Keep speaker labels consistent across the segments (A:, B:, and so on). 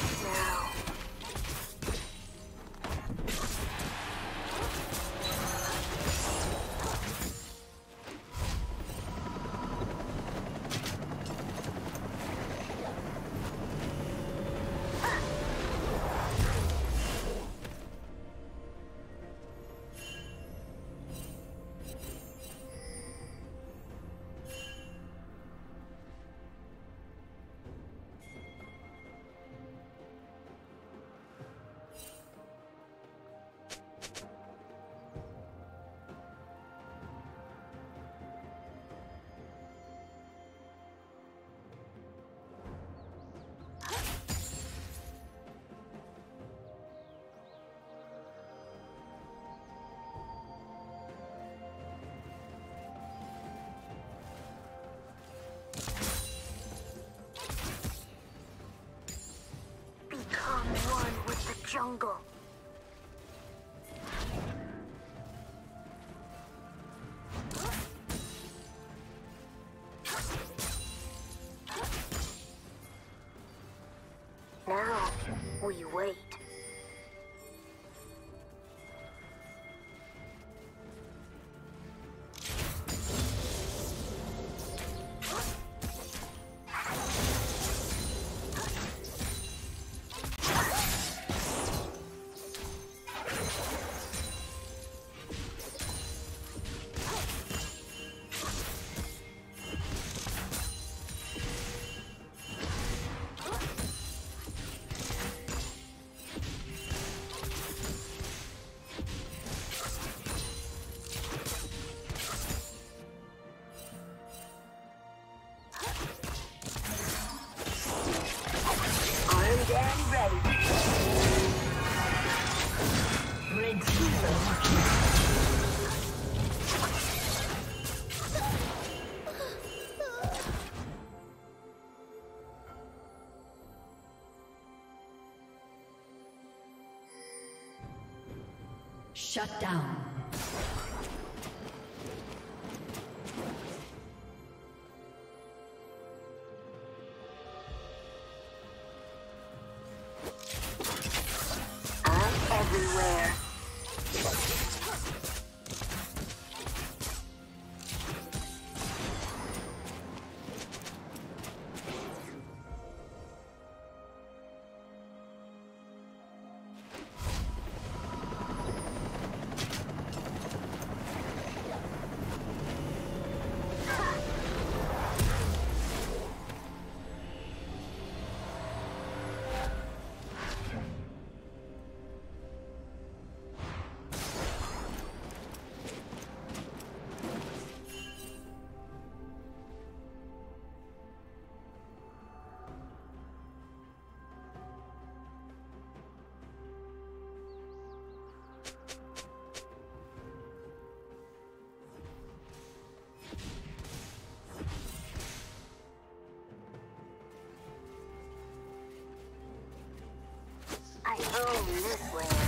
A: Destroy. Jungle. Now, we wait.
B: Shut down.
A: Own this land.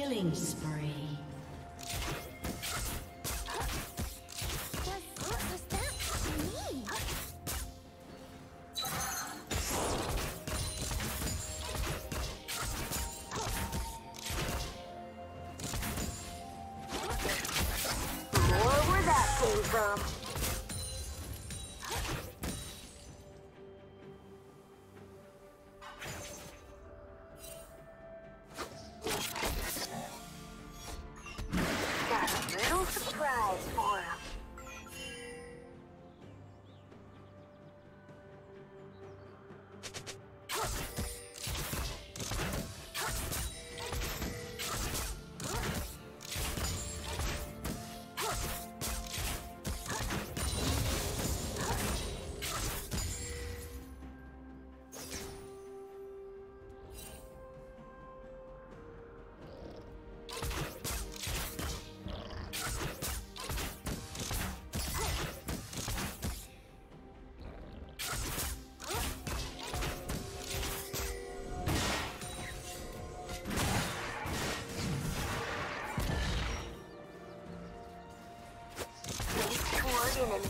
B: Killing spree.
C: 주면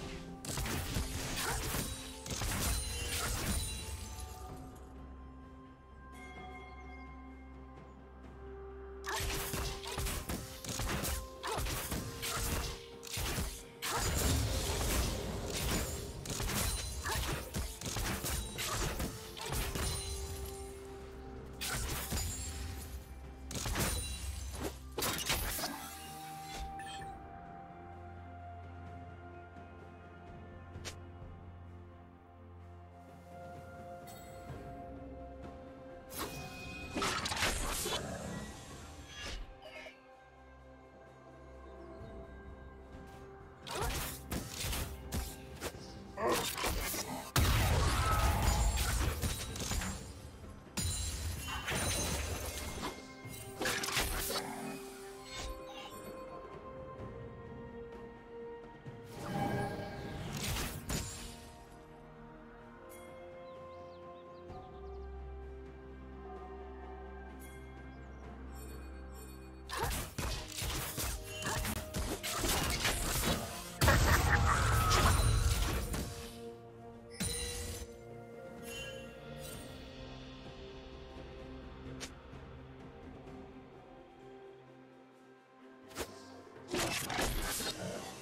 B: ああ。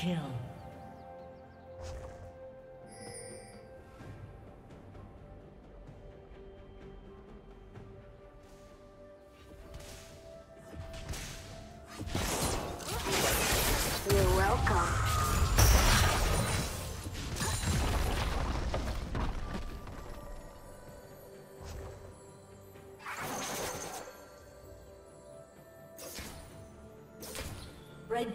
B: Kill.
A: You're welcome.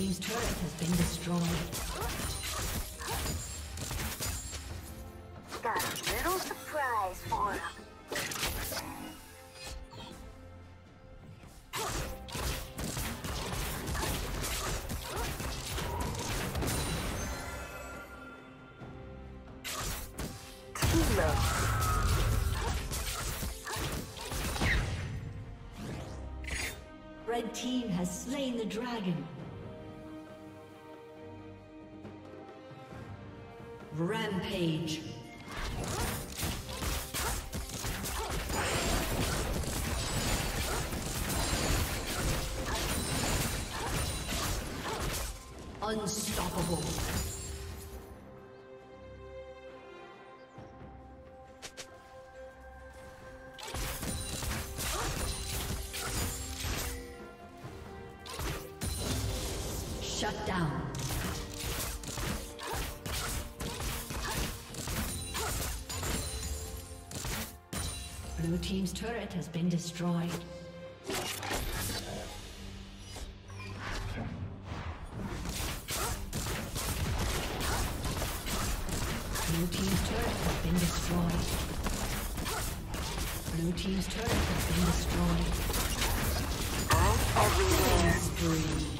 B: Team's turret has been destroyed.
A: Got a little surprise for him.
B: Red team has slain the dragon. Rampage. Unstoppable. Team's turret has been destroyed. Blue Team's turret has been destroyed. Blue Team's turret has been destroyed.
A: Everywhere.
B: Spree.